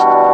you